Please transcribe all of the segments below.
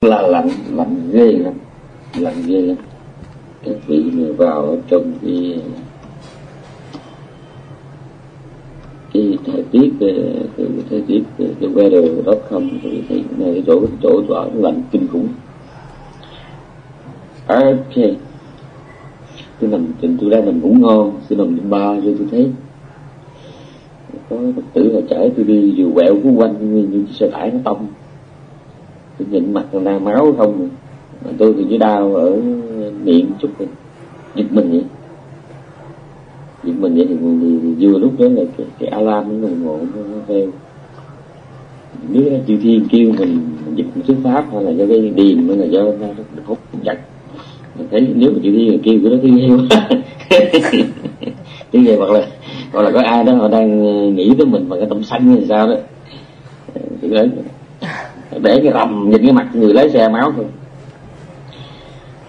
là lạnh lạnh ghê lắm lạnh ghê lắm. Các vị người vào trong cái cái thời tiết cái, thời tiết cái, weather đó không thì thấy này chỗ chỗ tỏa lạnh kinh khủng. Ok. Tôi nằm trên tôi đang nằm ngủ ngon tôi nằm trên ba rồi tôi thấy. Có phật tử là chở tôi đi dù quẹo của quanh như, như xe tải nó tông tôi nhìn mặt người máu không? Mà tôi thì chỉ đau ở miệng chút rồi giật mình vậy. Giật mình vậy thì, thì, thì vừa lúc đó là cái, cái alarm nó ngộ nó kêu, biết là chư thiên kêu mình dịch xuất pháp hay là do cái điền hay là do nó hút chặt mình thấy nếu mà chư thiên kêu cái đó thứ heo thứ vậy hoặc là hoặc là có ai đó họ đang ờ, nghĩ tới mình bằng cái tâm xanh hay sao đó. Ờ, thì đấy để cái tầm nhìn cái mặt người lái xe máu thôi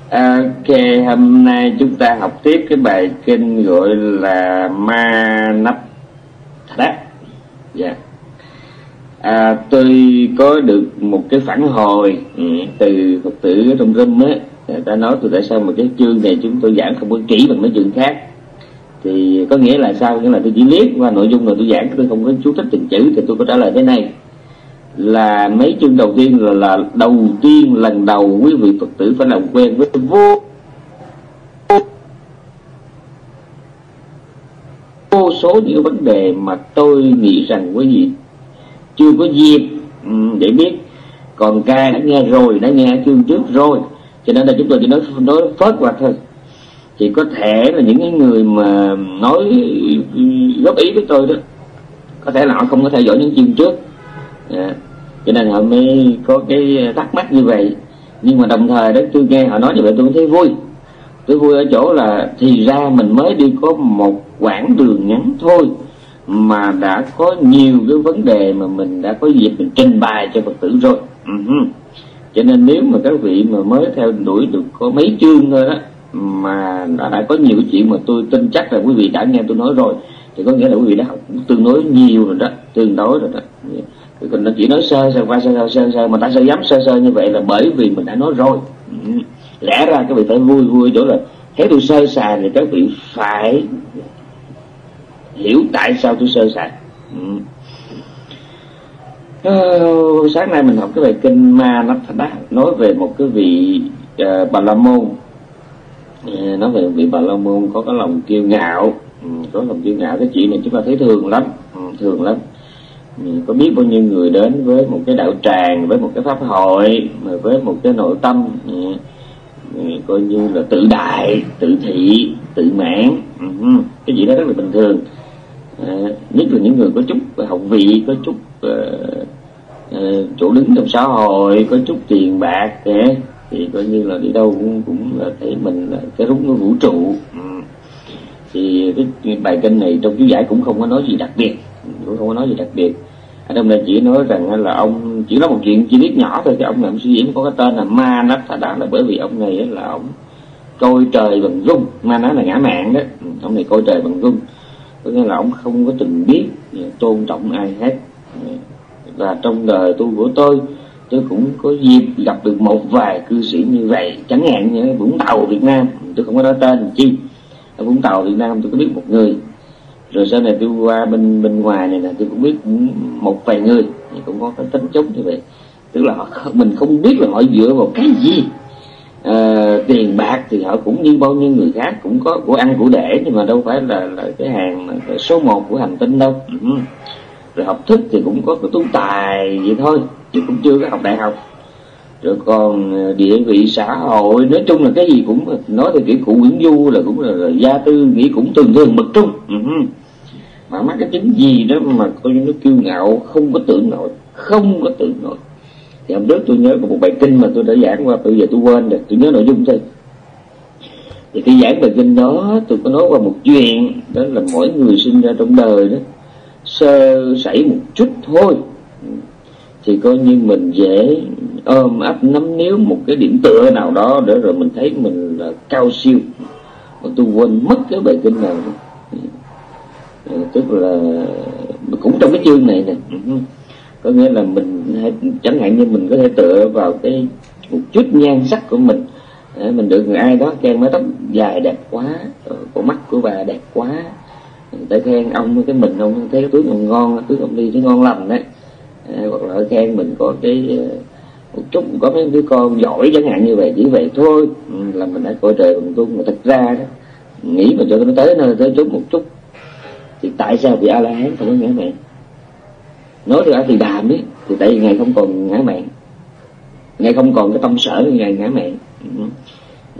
à, Ok, hôm nay chúng ta học tiếp cái bài kinh gọi là Ma Nắp Thát. Dạ. À, tôi có được một cái phản hồi ừ, từ Phật tử trong râm á, người ta nói tôi tại sao mà cái chương này chúng tôi giảng không có kỹ bằng mấy chương khác. Thì có nghĩa là sao? Nghĩa là tôi chỉ liếc qua nội dung rồi tôi giảng, tôi không có chú thích từng chữ thì tôi có trả lời thế này là mấy chương đầu tiên là, là đầu tiên lần đầu quý vị phật tử phải làm quen với vô vô số những vấn đề mà tôi nghĩ rằng quý vị chưa có dịp ừ, để biết. Còn ca đã nghe rồi đã nghe chương trước rồi cho nên là chúng tôi chỉ nói nói phớt qua thôi. Thì có thể là những người mà nói ừ, góp ý với tôi đó có thể là họ không có theo dõi những chương trước. Yeah cho nên họ mới có cái thắc mắc như vậy. Nhưng mà đồng thời đó tôi nghe họ nói như vậy tôi thấy vui. Tôi vui ở chỗ là thì ra mình mới đi có một quãng đường ngắn thôi mà đã có nhiều cái vấn đề mà mình đã có dịp mình trình bày cho phật tử rồi. Uh-huh. cho nên nếu mà các vị mà mới theo đuổi được có mấy chương thôi đó mà đã, đã có nhiều chuyện mà tôi tin chắc là quý vị đã nghe tôi nói rồi thì có nghĩa là quý vị đã học tương đối nhiều rồi đó tương đối rồi đó còn nó chỉ nói sơ sơ qua sơ sơ sơ sơ mà tại sao dám sơ sơ như vậy là bởi vì mình đã nói rồi. Ừ. lẽ ra các vị phải vui vui chỗ là thấy tôi sơ sài thì các vị phải hiểu tại sao tôi sơ sài. Ừ. Ờ, sáng nay mình học cái bài kinh ma nắp đá nói về một cái vị uh, bà la môn. Uh, nói về vị bà la môn có cái lòng kiêu ngạo. Ừ, có lòng kiêu ngạo cái chuyện này chúng ta thấy thường lắm. Ừ, thường lắm có biết bao nhiêu người đến với một cái đạo tràng với một cái pháp hội mà với một cái nội tâm ừ, ừ, coi như là tự đại tự thị tự mãn. Ừ, cái gì đó rất là bình thường. À, nhất là những người có chút ờ, học vị có chút uh, uh, chỗ đứng trong xã hội có chút tiền bạc kìa thì coi như là đi đâu cũng cũng là thấy mình là cái rúng của vũ trụ. Thì cái bài kinh này trong chú giải cũng không có nói gì đặc biệt cũng không có nói gì đặc biệt ở trong chỉ nói rằng là ông chỉ nói một chuyện chi tiết nhỏ thôi cái ông làm suy diễn có cái tên là ma nó thà đá là bởi vì ông này là ông coi trời bằng rung. Ma nó là ngã mạng đó. Ừ, ông này coi trời bằng rung. Có nghĩa là ông không có từng biết tôn trọng ai hết. Ừ, và trong đời tu của tôi tôi cũng có dịp gặp được một vài cư sĩ như vậy. Chẳng hạn như vũng tàu việt nam. Ừ, tôi không có nói tên chi. Ở vũng tàu việt nam tôi có biết một người rồi sau này tôi qua bên bên ngoài này là tôi cũng biết một vài người thì cũng có cái tính chống như vậy. Tức là họ mình không biết là họ dựa vào cái gì. À, tiền bạc thì họ cũng như bao nhiêu người khác cũng có của ăn của để nhưng mà đâu phải là là cái hàng cái số một của hành tinh đâu. Ừ. rồi học thức thì cũng có cái tú tài vậy thôi chứ cũng chưa có học đại học rồi còn ờ, địa vị xã hội nói chung là cái gì cũng nói theo kiểu cụ Nguyễn Du là cũng là, là gia tư nghĩ cũng thường thường mực trung. Ừ mà mắc cái chứng gì đó mà coi như nó kiêu ngạo không có tưởng nổi không có tưởng nổi. Thì hôm trước tôi nhớ có một bài kinh mà tôi đã giảng qua bây giờ tôi quên rồi tôi nhớ nội dung thôi. Thì khi giảng bài kinh đó tôi có nói qua một chuyện đó là mỗi người sinh ra trong đời đó sơ sẩy một chút thôi. Ừ. Thì coi như mình dễ ôm ấp nắm níu một cái điểm tựa nào đó để rồi mình thấy mình là cao siêu. Mà tôi quên mất cái bài kinh nào ừ, tức là cũng trong cái chương này nè. Ừ, ừ. Có nghĩa là mình hay, chẳng hạn như mình có thể tựa vào cái một chút nhan sắc của mình. Mình được người ai đó khen mái tóc dài đẹp quá ờ, của mắt của bà đẹp quá. Người ta khen ông cái mình ông thấy cái tướng ông ngon tướng ông đi thấy ngon lành đấy. Ờ, hoặc là khen mình có cái ờ, một chút có mấy đứa con giỏi chẳng hạn như vậy, chỉ vậy thôi. Ừ, là mình đã coi trời bằng tung mà thật ra đó, nghĩ mà cho nó tới nơi, tới chút một chút, thì tại sao vì a la hán không có ngã mạng? Nói theo thì đàm ấy thì tại vì ngài không còn ngã mạng. Ngài không còn cái tâm sở như ngài ngã mạng. Ừ.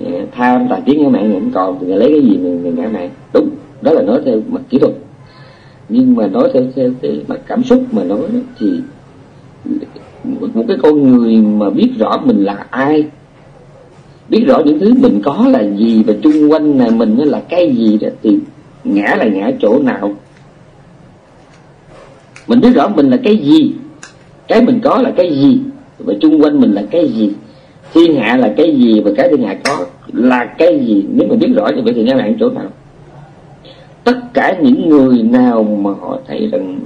Ờ, tham tài tiếng ngã mạng không còn, thì ngài lấy cái gì mà ngài ngã mạng? Đúng, đó là nói theo mặt kỹ thuật. Nhưng mà nói theo theo cái mặt cảm xúc mà nói thì một cái con người mà biết rõ mình là ai, biết rõ những thứ mình có là gì và chung quanh này mình là cái gì đó, thì ngã là ngã chỗ nào. Mình biết rõ mình là cái gì, cái mình có là cái gì và chung quanh mình là cái gì. Thiên hạ là cái gì và cái thiên hạ có là cái gì, nếu mình biết rõ như vậy thì ngã mạng chỗ nào. Tất cả những người nào mà họ thấy rằng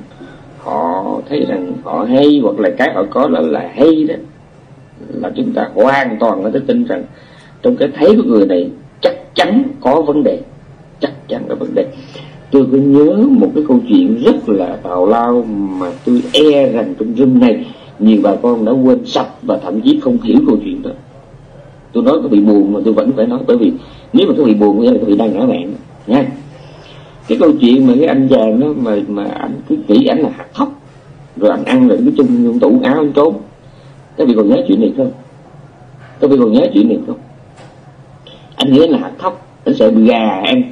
họ thấy rằng họ hay, hoặc là cái họ có là là hay đó, là chúng ta hoàn toàn có thể tin rằng trong cái thấy của người này chắc chắn có vấn đề, chắc chắn có vấn đề. Tôi có nhớ một cái câu chuyện rất là tào lao mà tôi e rằng trong rừng này nhiều bà con đã quên sạch và thậm chí không hiểu câu chuyện đó. Tôi nói có bị buồn mà tôi vẫn phải nói, bởi vì nếu mà có bị buồn nghĩa là có bị đang ngã mạng nha cái câu chuyện mà cái anh chàng đó mà mà anh cứ nghĩ anh là hạt thóc, rồi anh ăn rồi cứ chung trong tủ áo anh trốn. Các vị còn nhớ chuyện này không? Các vị còn nhớ chuyện này không? Anh nghĩ là hạt thóc, anh sợ bị gà ăn.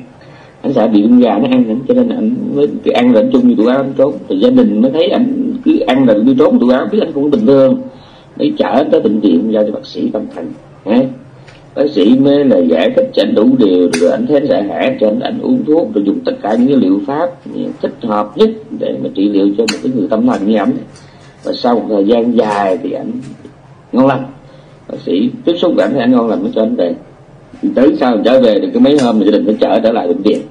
Anh sợ bị con gà nó ăn cho nên anh mới cứ ăn rồi anh chung như tủ áo anh trốn. Thì gia đình mới thấy anh cứ ăn rồi cứ trốn tủ áo, biết anh cũng bình thường. Mới chở anh tới bệnh viện giao cho bác sĩ tâm thần bác sĩ mê là giải thích cho anh đủ điều rồi anh thấy anh sợ hãi cho anh, anh uống thuốc rồi dùng tất cả những liệu pháp thích hợp nhất để mà trị liệu cho một cái người tâm thần như ảnh. Và sau một thời gian dài thì ảnh ngon lành. Bác sĩ tiếp xúc với ảnh thì anh ngon lành mới cho anh về. Tới sau trở về được cái mấy hôm thì gia đình phải trở trở lại bệnh viện.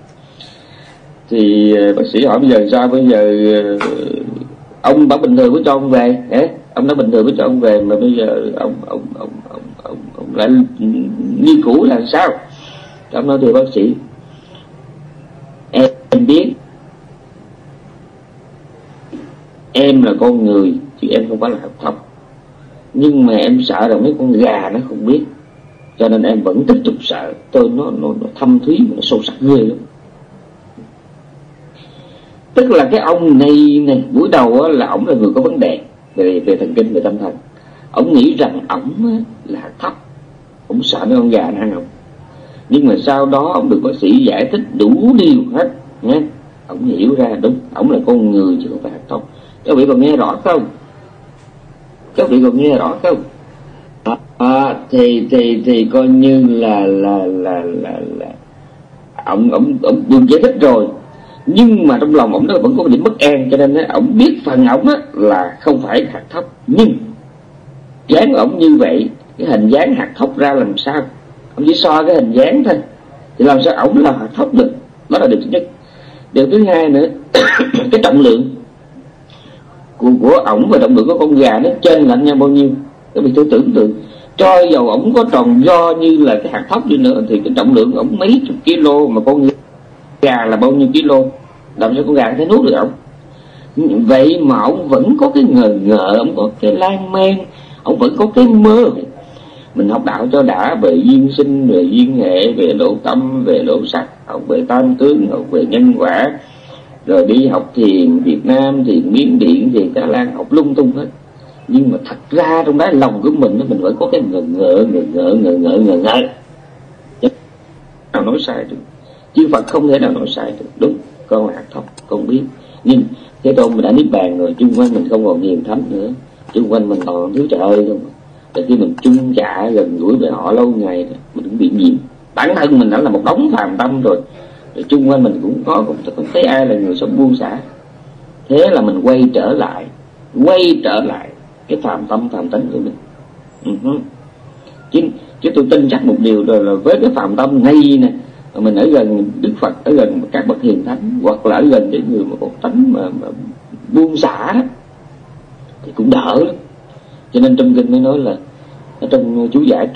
Thì ờ, bác sĩ hỏi bây giờ sao? Bây giờ ờ, ông bảo bình thường mới cho ông về ông nói bình thường mới cho ông về mà bây giờ ông ông ông ông lại như cũ là sao? Trong đó thưa bác sĩ em, biết em là con người chứ em không phải là học thông. Nhưng mà em sợ là mấy con gà nó không biết cho nên em vẫn tiếp tục sợ. Tôi nó nó, nó thâm thúy nó sâu sắc ghê lắm. Tức là cái ông này này buổi đầu là ổng là người có vấn đề về về thần kinh về tâm thần. Ổng nghĩ rằng ổng là thấp ổng sợ mấy con gà nó ăn nhưng mà sau đó ông được bác sĩ giải thích đủ điều hết nhé ổng hiểu ra đúng ổng là con người chứ không phải hạt thóc các vị còn nghe rõ không? Các vị còn nghe rõ không? À, à, thì thì thì coi như là là là là là ông ông ông được giải thích rồi. Nhưng mà trong lòng ông nó vẫn có điểm bất an cho nên ông biết phần ông á là không phải hạt thấp nhưng dáng ổng như vậy cái hình dáng hạt thóc ra làm sao? Ông chỉ so cái hình dáng thôi. Thì làm sao ổng là hạt thóc được? Đó là điều thứ nhất. Điều thứ hai nữa, cái trọng lượng của của ổng và trọng lượng của con gà nó trên lạnh nhau bao nhiêu? Các vị thử tưởng tượng. Cho dầu ổng có tròn do như là cái hạt thóc đi nữa, thì cái trọng lượng ổng mấy chục kilo mà con gà là bao nhiêu kilo? Làm sao con gà có thể nuốt được ổng? Vậy mà ổng vẫn có cái ngờ ngợ, ổng có cái lan man ổng vẫn có cái mơ mình học đạo cho đã, về duyên sinh, về duyên hệ, về lộ tâm, về lộ sắc, học về tam tướng học về nhân quả. Rồi đi học thiền việt nam, thiền miến điện, thiền thái lan học lung tung hết. Nhưng mà thật ra trong đó lòng của mình mình vẫn có cái ngờ ngợ ngờ ngợ ngờ ngợ ngờ ngợ nào nói sai được. Chư Phật không thể nào nói sai được. Đúng con là hạt con biết. Nhưng thế tôn mình đã niết bàn rồi, chung quanh mình không còn hiền thánh nữa. Chung quanh mình còn thiếu trời ơi không? Tại khi mình chung chạ gần gũi với họ lâu ngày mình cũng bị nhiễm. Bản thân mình đã là một đống phàm tâm rồi. Rồi chung quanh mình cũng có cũng không thấy ai là người sống buông xả. Thế là mình quay trở lại quay trở lại cái phàm tâm phàm tánh của mình. Ừ uh-huh. chứ chứ tôi tin chắc một điều rồi là với cái phàm tâm ngay nè mình ở gần đức phật ở gần các bậc hiền thánh hoặc là ở gần cái người mà một tánh mà, mà buông xả đó thì cũng đỡ lắm cho nên trong kinh mới nói là ở trong chú giải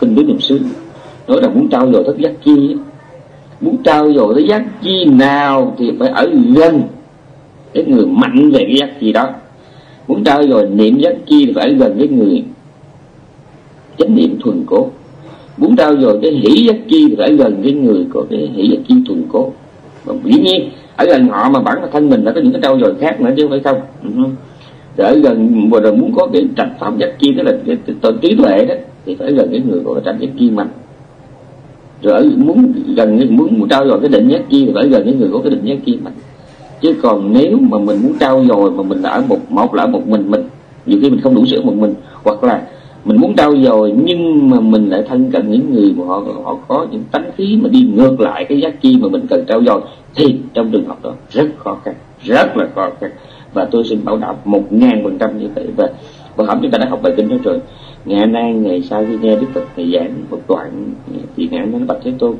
kinh đức niệm xứ nói là muốn trao dồi thất giác chi muốn trao dồi thất giác chi nào thì phải ở gần cái người mạnh về cái giác chi đó muốn trao dồi niệm giác chi thì phải ở gần cái người chánh niệm thuần cố muốn trao dồi cái hỷ giác chi thì phải ở gần cái người có cái hỷ giác chi thuần cố và dĩ nhiên ở gần họ mà bản thân mình đã có những cái trao dồi khác nữa chứ không phải không? Ừ. Ở gần vừa rồi muốn có cái trạch pháp giác chi tức là cái, cái, cái trí tuệ đó thì phải gần cái người của trạch giác chi mạnh rồi ở muốn gần muốn, muốn trao dồi cái định giác chi thì phải gần cái người có cái định giác chi mạnh chứ còn nếu mà mình muốn trao dồi mà mình ở một một là ở một mình mình nhiều khi mình không đủ sữa một mình hoặc là mình muốn trao dồi, nhưng mà mình lại thân cận những người mà họ họ có những tánh khí mà đi ngược lại cái giác chi mà mình cần trao dồi, thì trong trường hợp đó rất khó khăn, rất là khó khăn. Và tôi xin bảo đảm một ngàn phần trăm như vậy. Và và hôm chúng ta đã học bài kinh đó rồi. Ngày nay, ngày sau khi nghe đức phật thầy giảng một đoạn, thì ngài nói bạch thế tôn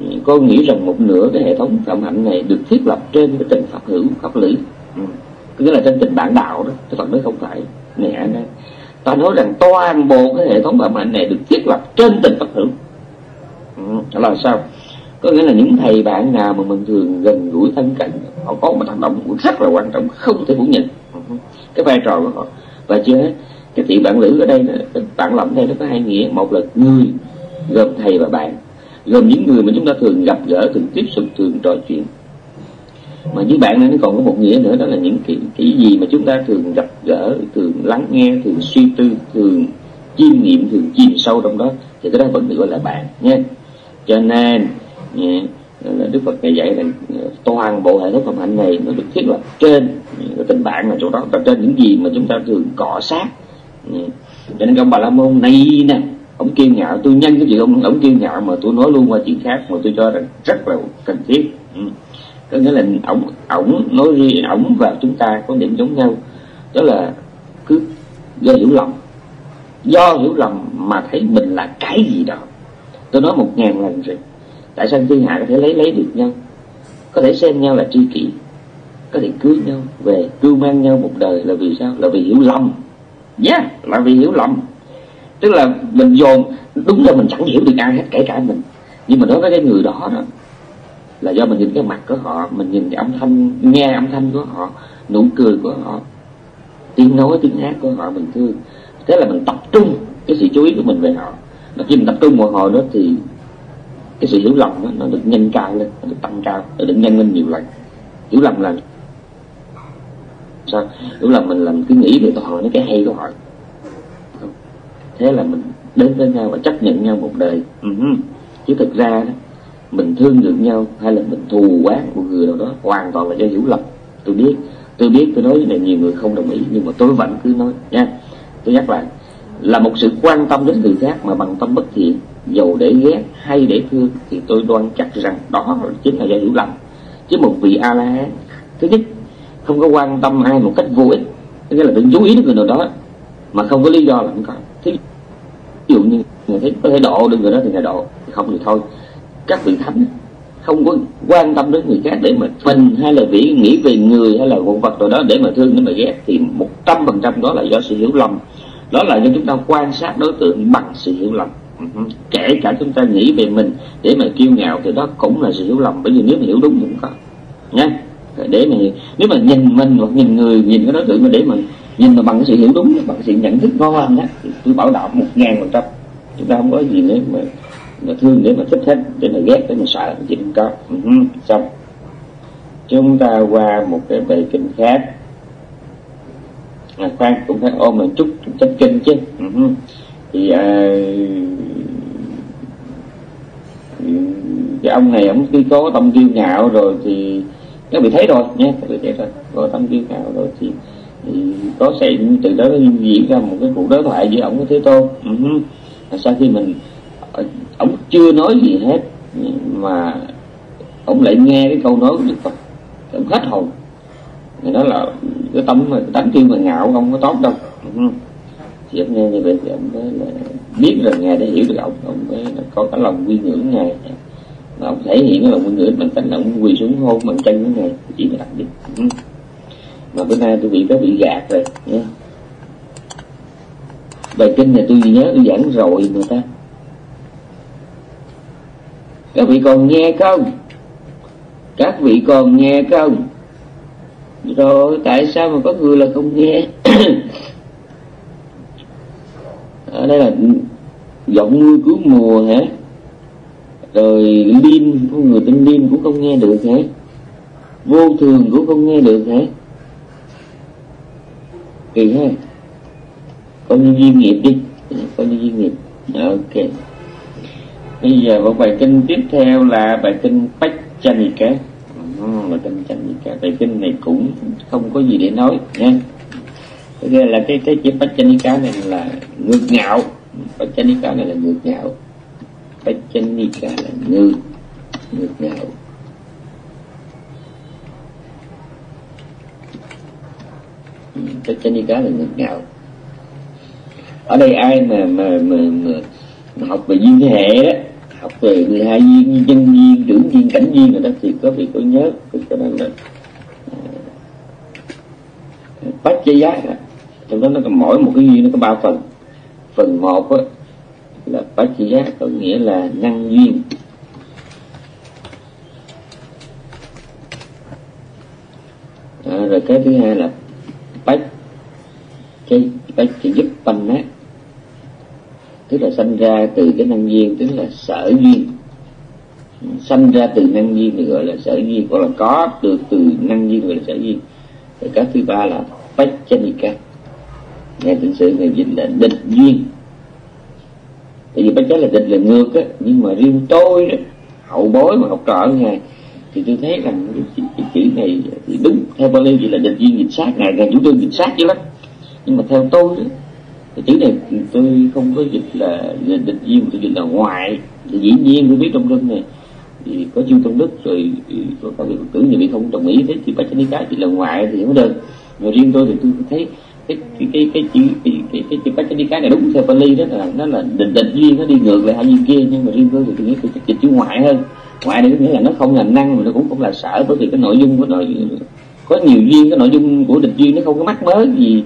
ừ, con nghĩ rằng một nửa cái hệ thống phạm hạnh này được thiết lập trên cái tình pháp hữu, pháp lý. Ừ. nghĩa là trên tình bản đạo đó cái phật nói không phải ngày nay ta nói rằng toàn bộ cái hệ thống bảo mạnh này được thiết lập trên tình bất hữu. Ừ. là sao? Có nghĩa là những thầy bạn nào mà mình thường gần gũi thân cận, họ có một hành động cũng rất là quan trọng, không thể phủ nhận. Ừ, cái vai trò của họ. Và chưa hết, cái chuyện bạn lữ ở đây bạn lỏng đây nó có hai nghĩa. Một là người gồm thầy và bạn. Gồm những người mà chúng ta thường gặp gỡ, thường tiếp xúc, thường trò chuyện mà với bạn này nó còn có một nghĩa nữa đó là những cái, cái gì mà chúng ta thường gặp gỡ thường lắng nghe thường suy tư thường chiêm nghiệm thường chìm sâu trong đó thì cái đó vẫn được gọi là bạn nhé cho nên là Đức Phật ngày dạy là ờ, toàn bộ hệ thống phẩm hạnh này nó được thiết lập trên cái tình bạn là chỗ đó và trên những gì mà chúng ta thường cọ sát cho nên ông bà la môn này nè ông kiêu ngạo tôi nhân cái chuyện ông ông kiêu ngạo mà tôi nói luôn qua chuyện khác mà tôi cho rằng rất là cần thiết. Ừ có nghĩa là ổng ổng nói riêng ổng và chúng ta có điểm giống nhau. Đó là cứ do hiểu lầm. Do hiểu lầm mà thấy mình là cái gì đó. Tôi nói một ngàn lần rồi. Tại sao thiên hạ có thể lấy lấy được nhau? Có thể xem nhau là tri kỷ. Có thể cưới nhau về cưu mang nhau một đời là vì sao? Là vì hiểu lầm. Yeah, là vì hiểu lầm. Tức là mình dồn đúng là mình chẳng hiểu được ai hết kể cả mình. Nhưng mà đối với cái người đó đó là do mình nhìn cái mặt của họ mình nhìn cái âm thanh nghe âm thanh của họ nụ cười của họ tiếng nói tiếng hát của họ mình thương. Thế là mình tập trung cái sự chú ý của mình về họ. Mà khi mình tập trung vào họ đó thì cái sự hiểu lầm đó, nó được nhân cao lên nó được tăng cao nó được nhân lên nhiều lần. Hiểu lầm là sao? Hiểu lầm mình làm cứ nghĩ về họ những cái hay của họ. Thế là mình đến với nhau và chấp nhận nhau một đời. Uh-huh. chứ thực ra đó mình thương được nhau hay là mình thù quán một người nào đó, hoàn toàn là do hiểu lầm. Tôi biết tôi biết, tôi nói này nhiều người không đồng ý, nhưng mà tôi vẫn cứ nói, nha. Tôi nhắc lại, là một sự quan tâm đến người khác mà bằng tâm bất thiện, dầu để ghét hay để thương thì tôi đoan chắc rằng đó chính là do hiểu lầm. Chứ một vị a la hán thứ nhất, không có quan tâm ai một cách vô ích nghĩa là đừng chú ý đến người nào đó, mà không có lý do là không có. Thí dụ như người thấy, có thể độ được người đó thì người độ, không thì thôi các vị thánh không có quan tâm đến người khác để mà mình hay là vị nghĩ về người hay là con vật rồi đó để mà thương, để mà ghét, thì một trăm phần trăm đó là do sự hiểu lầm. Đó là do chúng ta quan sát đối tượng bằng sự hiểu lầm. Ừ, kể cả chúng ta nghĩ về mình để mà kiêu ngạo thì đó cũng là sự hiểu lầm. Bởi vì nếu mà hiểu đúng cũng có, nha. Để mà nếu mà nhìn mình hoặc nhìn người, nhìn cái đối tượng mà để mà nhìn mà bằng cái sự hiểu đúng, bằng cái sự nhận thức ngon đó thì tôi bảo đảm một ngàn phần trăm. Chúng ta không có gì nữa mà mà thương để mà thích hết để mà ghét để mà sợ chỉ không có ừ, xong. Chúng ta qua một cái bài kinh khác. À, khoan cũng phải ôm một chút chấp kinh chứ. Ừ. Thì à, cái ông này ông khi có tâm kiêu ngạo rồi thì các vị thấy rồi nhé các vị thấy rồi. Có tâm kiêu ngạo rồi thì, thì có sẽ từ đó diễn ra một cái cuộc đối thoại giữa ông với thế tôn. Uh-huh. sau khi mình ông chưa nói gì hết, mà ông lại nghe cái câu nói của đức phật. Ông hết hồn. Người nói là cái tâm mà tánh kiêu mà ngạo, không có tốt đâu thì ông nghe như vậy thì ông mới là biết rồi nghe để hiểu được ông. Ông mới có cái lòng quy ngưỡng ngài. Mà ông thể hiện cái lòng quy ngưỡng bằng cách là ông quỳ xuống hôn bằng chân của ngài, chỉ là đặc biệt mà bữa nay tôi bị có bị gạt rồi nhé bài kinh này tôi nhớ tôi giảng rồi người ta các vị còn nghe không? Các vị còn nghe không? Rồi, tại sao mà có người là không nghe? Ở à, đây là giọng mưa cứu mùa hả? Rồi liên của người tên liên cũng không nghe được hả? Vô thường cũng không nghe được hả? Kỳ ha coi như duyên nghiệp đi. Coi như duyên nghiệp. Ok bây giờ một bài kinh tiếp theo là bài kinh bách chanika ừ, bài kinh chanika bài kinh này cũng không có gì để nói nha. Thế là cái cái chữ bách chanika này là ngược ngạo. Bách chanika này là ngược ngạo. Bách chanika là ngược ngược ngạo. Ừ, bách chanika là ngược ngạo. Ở đây ai mà mà mà, mà, mà học về duyên hệ đó học về 12 viên nhân viên trưởng viên cảnh viên rồi đó thì có vị có nhớ cho nên là ờ, bách chế giá trong đó nó có mỗi một cái duyên nó có ba phần. Phần một á, là bách chế giá có nghĩa là năng duyên à, rồi cái thứ hai là bách cái bách chỉ giúp tâm á tức là sanh ra từ cái năng duyên tức là sở duyên. Sanh ra từ năng duyên thì gọi là sở duyên. Hoặc là có được từ năng duyên gọi là sở duyên. Rồi cái thứ ba là bách chanika nghe tịnh sự người dịch là định duyên. Tại vì bách chánh là định là ngược á nhưng mà riêng tôi đó hậu bối mà học trò ngài thì tôi thấy rằng cái, cái chữ này thì đúng. Theo Bali chỉ là định duyên dịch sát ngài ngài chúng tôi dịch sát chứ lắm. Nhưng mà theo tôi đó, cái chữ này, tôi không có dịch là định duyên tôi dịch là ngoại thì dĩ nhiên tôi biết trong kinh này thì có chư tôn đức rồi có các vị phật tử nhiều vị không đồng ý. Thế thì bách chánh cái chỉ là ngoại thì không được. Mà riêng tôi thì tôi thấy cái cái cái cái chữ cái cái cái chữ bách chánh cái này đúng theo Pali đó là, nó là định định duyên nó đi ngược lại hai duyên kia. Nhưng mà riêng tôi thì tôi nghĩ tôi dịch chữ ngoại hơn. Ngoại đây có nghĩa là nó không là năng, mà nó cũng không là sở. Bởi vì cái nội dung của nội có nhiều duyên cái nội dung của định duyên nó không có mắc mớ gì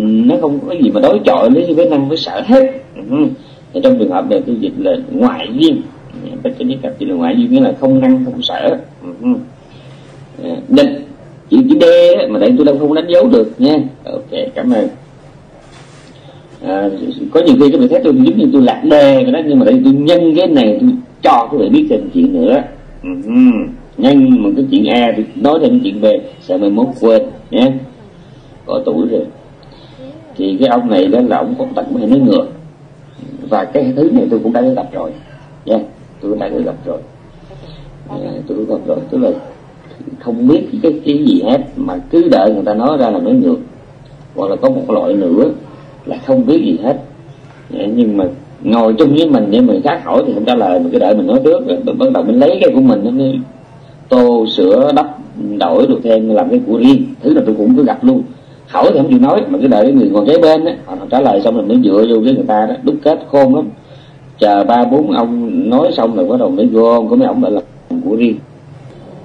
nó không có gì mà đối chọi với với năng với sở hết. Ừ. trong trường hợp này tôi dịch là ngoại duyên. Bách chánh cặp chỉ là ngoại duyên nghĩa là không năng không sở. Ừ. À, chữ chữ D mà đây tôi đang không đánh dấu được nha. Ok cảm ơn. À, có nhiều khi các bạn thấy tôi giống như tôi lạc đề đó nhưng mà đây tôi nhân cái này tôi cho các bạn biết thêm chuyện nữa. Ừ. Nhân một cái chuyện A tôi nói thêm chuyện B sợ mai mốt quên nhé có tuổi rồi thì cái ông này đó là ông cũng tận hay nói ngược và cái thứ này tôi cũng đã gặp rồi. Nha yeah, tôi cũng đã gặp rồi. À, tôi cũng gặp rồi. Tức là không biết cái cái gì hết mà cứ đợi người ta nói ra là nói ngược hoặc là có một loại nữa là không biết gì hết. Dạ, nhưng mà ngồi chung với mình để mình khác hỏi thì không trả lời mình cứ đợi mình nói trước. Rồi bắt đầu mình lấy cái của mình nó mới tô sửa đắp đổi được thêm làm cái của riêng. Thứ là tôi cũng cứ gặp luôn hỏi thì không chịu nói, mà cứ đợi người ngồi kế bên á, họ trả lời xong rồi mới dựa vô với người ta đó, đúc kết khôn lắm. Chờ ba, bốn ông nói xong rồi bắt đầu mới gom có mấy ông lại là của riêng.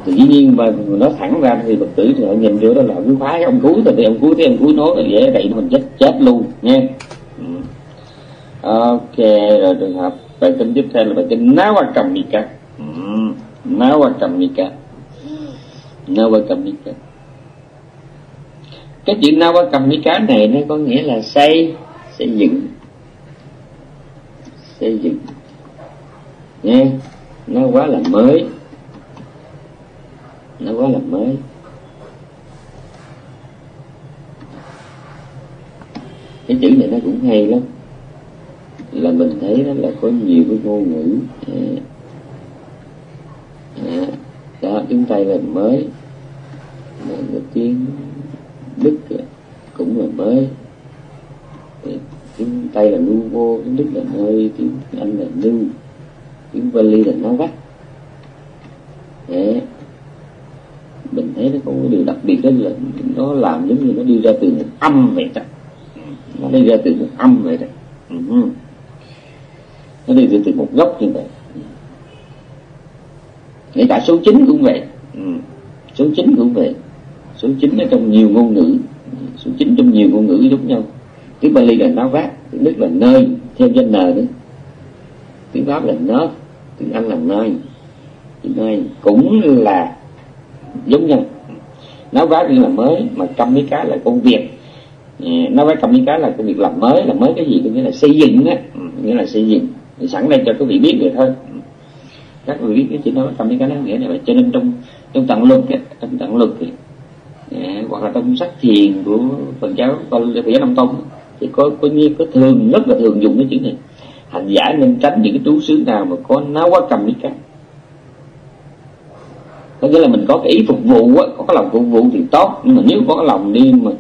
Thì dĩ nhiên mà nói thẳng ra thì phật tử thì họ nhìn vô đó là cứ phá cái ông cứu thì ông cứu thì ông cứu nói là dễ đẩy mình chết chết luôn nha ừ. ok, rồi trường hợp, bài kinh tiếp theo là bài kinh nawa kamika ừ. nawa kamika nawa kamika cái chữ nawa cá này nó có nghĩa là xây xây dựng. Xây dựng. Nha nó quá là mới. Nó quá là mới. Cái chữ này nó cũng hay lắm. Là mình thấy đó là có nhiều cái ngôn ngữ. À, à, đó tiếng tây là mới. Mà tiếng đức cũng là mới. Tiếng tây là nouveau tiếng đức là nơi, tiếng anh là new tiếng vali là nó vắt. Mình thấy nó có một điều đặc biệt đó là nó làm giống như nó đi ra từ một âm vậy đó. Nó đi ra từ một âm vậy đó. Ừ. Nó đi ra từ một gốc như vậy. Ngay cả số 9 cũng vậy. Ừ. Số 9 cũng vậy số 9 ở trong nhiều ngôn ngữ. Số 9 trong nhiều ngôn ngữ giống nhau. Tiếng Bali là nó vác, tiếng Đức là nơi thêm danh n nữa tiếng Pháp là nó tiếng Anh là nơi. Tiếng nơi cũng là giống nhau. Nó vác là mới, mà cầm mấy cái là công việc. Nó vác cầm mấy cái là công việc làm mới là mới cái gì? Có nghĩa là xây dựng á. Ừ, nghĩa là xây dựng. Thì sẵn đây cho quý vị biết rồi thôi. Ừ. Các vị biết cái chữ nói cầm mấy cái nó nghĩa này vậy. Cho nên trong trong tạng luật trong tạng luật thì à, hoặc là trong sách thiền của phần giáo phật giáo nam tông thì có có như có thường rất là thường dùng cái chữ này. Hành giả nên tránh những cái trú xứ nào mà có náo quá cầm mấy cái có nghĩa là mình có cái ý phục vụ á, có cái lòng phục vụ thì tốt. Nhưng mà nếu có cái lòng đi mà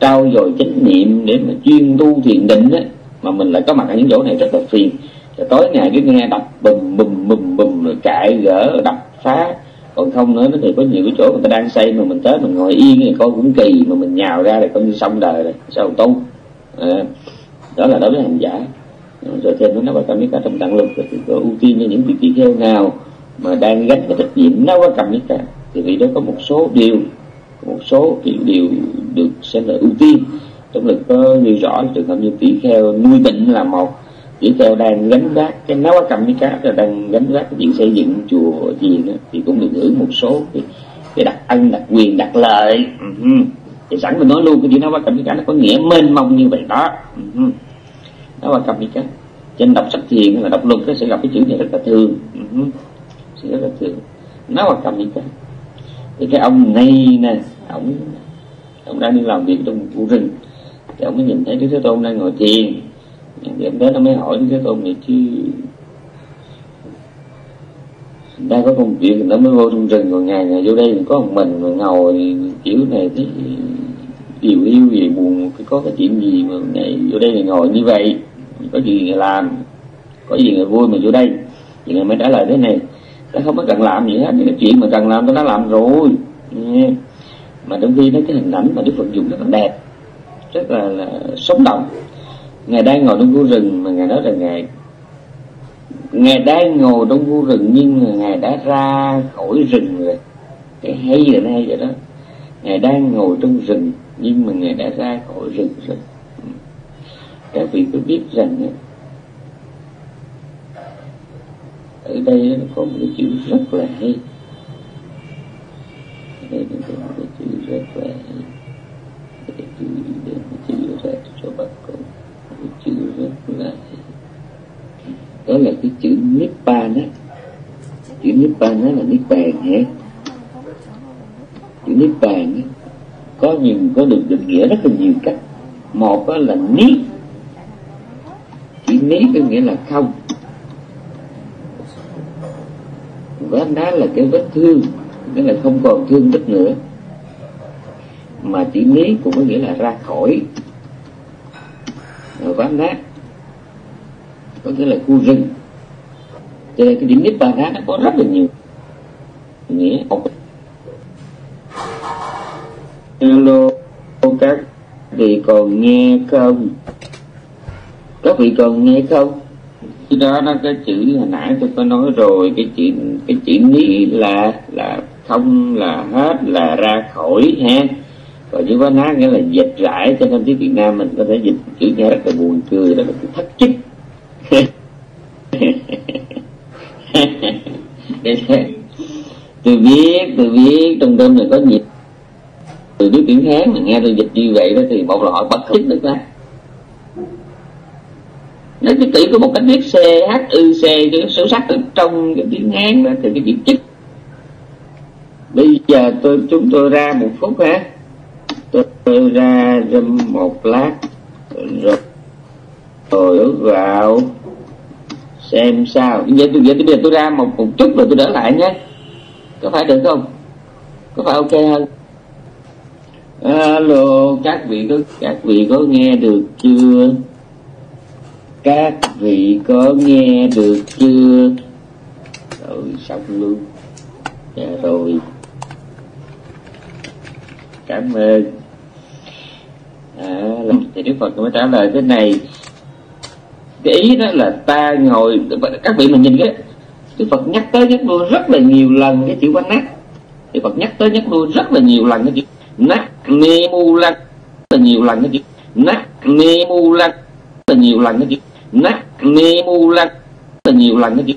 trao dồi chánh niệm để mà chuyên tu thiền định á mà mình lại có mặt ở những chỗ này rất là phiền. Rồi tối ngày cứ nghe đập bùm bùm bùm bùm rồi cãi gỡ đập phá còn không nữa nó thì có nhiều cái chỗ người ta đang xây mà mình tới mình ngồi yên thì coi cũng kỳ mà mình nhào ra là coi như xong đời rồi sao tu à, ờ, đó là đối với hành giả. Ờ, rồi thêm nó nói cảm biết cả trong tạng lực thì có ưu tiên cho những vị tỳ kheo nào mà đang gánh cái trách nhiệm nó có cầm cả. Thì vì đó có một số điều một số kiểu điều được xem là ưu tiên. Trong lực có nêu rõ trường hợp như tỷ kheo nuôi bệnh là một chỉ theo đang gánh vác cái nấu cầm với cá là đang gánh vác cái chuyện xây dựng chùa gì đó thì cũng được hưởng một số cái, cái đặc ân đặc quyền đặc lợi. Ừ. Thì sẵn mình nói luôn cái chuyện nấu cầm với cá nó có nghĩa mênh mông như vậy đó. Ừ. Uh-huh. nấu cầm với cá trên đọc sách thiền là đọc luật nó sẽ gặp cái chữ này rất là thường. Ừ. Sẽ rất là thường. Nấu cầm với cá thì cái ông này nè ông ông đang đi làm việc trong một khu rừng. Thì ông mới nhìn thấy đức thế tôn đang ngồi thiền. Dạ, thì đó nó mới hỏi đức thế tôn này chứ. Đang có công việc nó mới vô trong rừng còn ngày ngày vô đây có một mình mà ngồi kiểu này thì điều yêu gì buồn có cái chuyện gì mà ngày vô đây thì ngồi như vậy. Có gì người làm có gì người vui mà vô đây. Thì người mới trả lời thế này. Ta không có cần làm gì hết những cái chuyện mà cần làm nó đã làm rồi. Mà trong khi nó cái hình ảnh mà đức phật dùng rất là đẹp rất là, là sống động ngài đang ngồi trong khu rừng mà ngài nói là ngài ngài đang ngồi trong khu rừng nhưng mà ngài đã ra khỏi rừng rồi. Cái hay là nó hay vậy đó. Ngài đang ngồi trong rừng nhưng mà ngài đã ra khỏi rừng rồi. Các vị có biết rằng ở đây nó có một cái chữ rất là hay. Ở đây nó có một cái chữ rất là hay để chữ để chữ ra cho bà con một cái chữ rất là hay đó là cái chữ nibbana chữ nibbana là niết bàn hả? Chữ niết bàn có nhiều, có được định nghĩa rất là nhiều cách. Một là niết. Chữ niết có nghĩa là không. Vết đá là cái vết thương, nghĩa là không còn thương tích nữa. Mà chữ lý cũng có nghĩa là ra khỏi. Vết đá có nghĩa là khu rừng. Cho nên cái điểm nếp ba đá nó có rất là nhiều. Nghĩa hello các vị còn nghe không? Các vị còn nghe không? Cái đó nó cái chữ hồi nãy tôi có nói rồi, cái chuyện cái chữ ní là là không là hết, là ra khỏi, ha? Còn chữ bá ná nghĩa là dịch rải, cho nên tiếng Việt Nam mình có thể dịch chữ nghe rất là buồn cười đó là cái thất chức. tôi biết tôi biết trong tâm này có gì. Từ biết tiếng khác mà nghe tôi dịch như vậy đó thì một là họ bất chức được ra. Nó cái tỷ có một cách viết c h u c cái số sắc ở trong cái tiếng hán đó thì cái chữ chức bây giờ tôi chúng tôi ra một phút ha tôi, tôi ra râm một lát rồi rồi vào xem sao. Vậy vậy tôi bây giờ tôi ra một một chút rồi tôi đỡ lại nhé. Có phải được không? Có phải ok hơn? Alo các vị có các vị có nghe được chưa? Các vị có nghe được chưa? Rồi xong luôn. Dạ rồi. Cảm ơn. À, thì đức phật mới trả lời thế này cái ý đó là ta ngồi, các vị mình nhìn cái đức phật nhắc tới nhắc lui rất là nhiều lần cái chữ quán nát. Đức phật nhắc tới nhắc lui rất là nhiều lần cái chữ nát ni mu lăng, rất là nhiều lần cái chữ nát ni mu lăng là nhiều lần cái chữ nát ni mu lăng là nhiều lần cái chữ